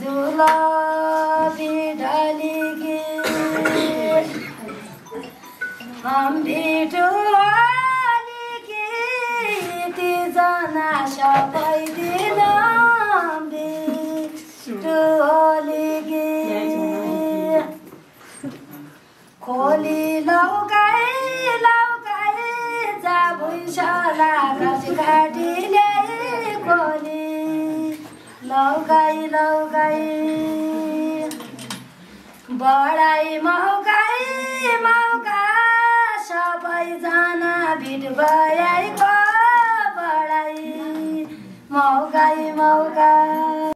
झुला बिढलिकी हम बिटुलिकी तिजना सबै बिटुलिकी खोली लौकाए लौकाए जा भुइँसला लौ गाई लौ गाई बढाई मौकाई मौका सबैजना भिड भयाइको बढाई। मौकाई मौका